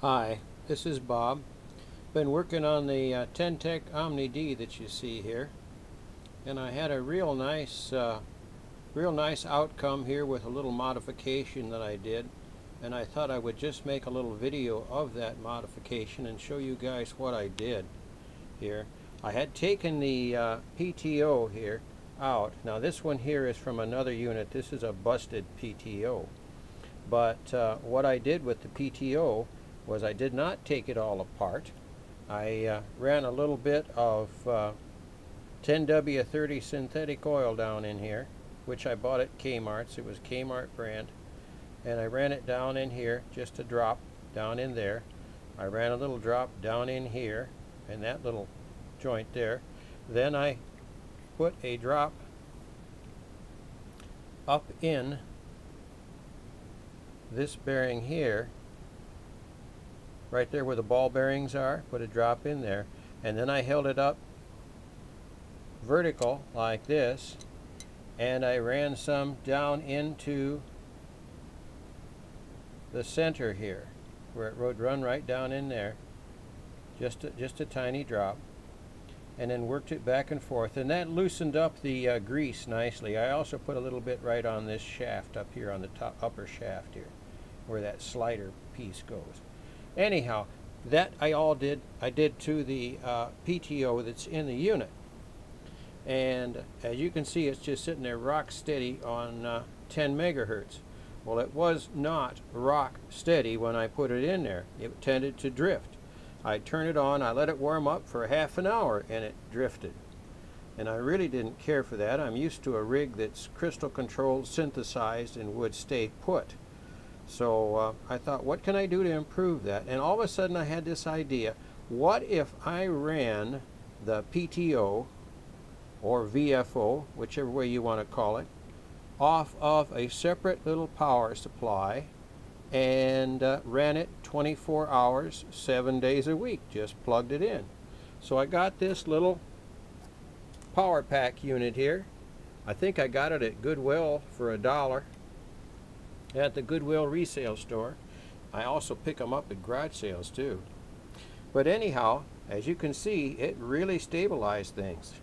Hi, this is Bob. Been working on the uh, Ten-Tec Omni D that you see here, and I had a real nice, uh, real nice outcome here with a little modification that I did, and I thought I would just make a little video of that modification and show you guys what I did here. I had taken the uh, PTO here out. Now this one here is from another unit. This is a busted PTO. But uh, what I did with the PTO was I did not take it all apart. I uh, ran a little bit of 10W30 uh, synthetic oil down in here, which I bought at Kmart's. It was Kmart brand. And I ran it down in here, just a drop down in there. I ran a little drop down in here, in that little joint there. Then I put a drop up in this bearing here right there where the ball bearings are put a drop in there and then I held it up vertical like this and I ran some down into the center here where it would run right down in there just a, just a tiny drop and then worked it back and forth and that loosened up the uh, grease nicely. I also put a little bit right on this shaft up here on the top upper shaft here where that slider piece goes anyhow that I all did I did to the uh, PTO that's in the unit. And as you can see it's just sitting there rock steady on uh, 10 megahertz. Well it was not rock steady when I put it in there. It tended to drift. I turn it on I let it warm up for half an hour and it drifted. And I really didn't care for that. I'm used to a rig that's crystal controlled synthesized and would stay put so uh, I thought, what can I do to improve that? And all of a sudden I had this idea. What if I ran the PTO or VFO, whichever way you want to call it, off of a separate little power supply and uh, ran it 24 hours, seven days a week, just plugged it in. So I got this little power pack unit here. I think I got it at Goodwill for a dollar at the Goodwill resale store. I also pick them up at garage sales too. But anyhow, as you can see, it really stabilized things.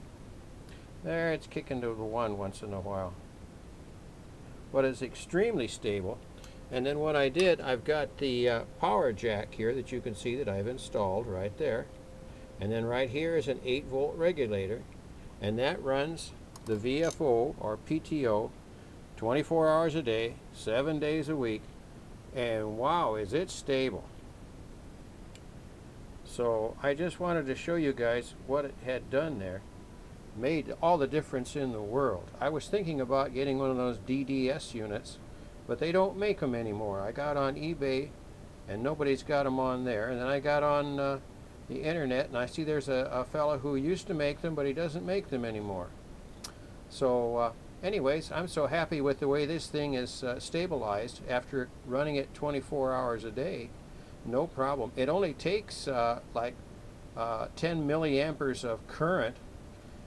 There, it's kicking to the one once in a while. But it's extremely stable. And then what I did, I've got the uh, power jack here that you can see that I've installed right there. And then right here is an 8 volt regulator. And that runs the VFO or PTO 24 hours a day, seven days a week, and wow, is it stable. So I just wanted to show you guys what it had done there. Made all the difference in the world. I was thinking about getting one of those DDS units, but they don't make them anymore. I got on eBay and nobody's got them on there. And then I got on uh, the internet and I see there's a, a fellow who used to make them, but he doesn't make them anymore. So uh, anyways, I'm so happy with the way this thing is uh, stabilized after running it 24 hours a day. No problem. It only takes uh, like uh, 10 milliamperes of current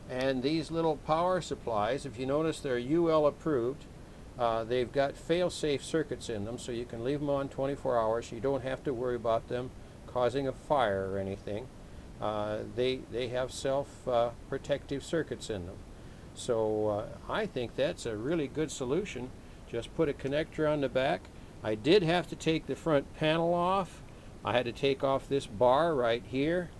and these little power supplies, if you notice they're UL approved, uh, they've got fail-safe circuits in them so you can leave them on 24 hours. You don't have to worry about them causing a fire or anything. Uh, they, they have self-protective uh, circuits in them. So uh, I think that's a really good solution. Just put a connector on the back. I did have to take the front panel off. I had to take off this bar right here.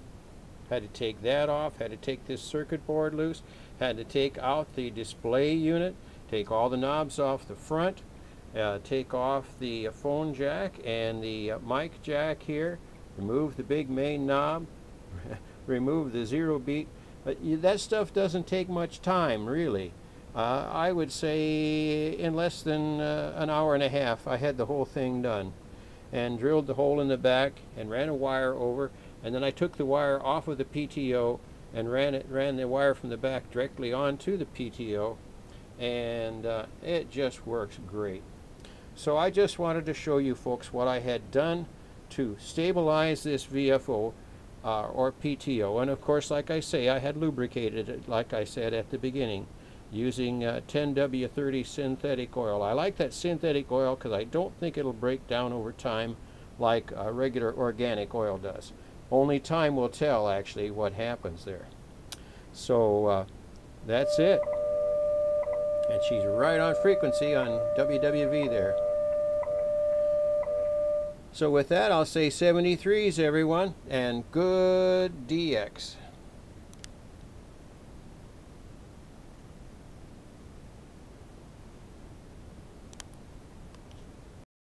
Had to take that off. Had to take this circuit board loose. Had to take out the display unit. Take all the knobs off the front. Uh, take off the uh, phone jack and the uh, mic jack here. Remove the big main knob. remove the zero beat that stuff doesn't take much time, really. Uh, I would say in less than uh, an hour and a half, I had the whole thing done and drilled the hole in the back and ran a wire over. And then I took the wire off of the PTO and ran it, ran the wire from the back directly onto the PTO. And uh, it just works great. So I just wanted to show you folks what I had done to stabilize this VFO uh, or PTO. And of course, like I say, I had lubricated it, like I said at the beginning, using uh, 10W30 synthetic oil. I like that synthetic oil because I don't think it'll break down over time like uh, regular organic oil does. Only time will tell, actually, what happens there. So uh, that's it. And she's right on frequency on WWV there. So with that, I'll say 73s, everyone, and good DX.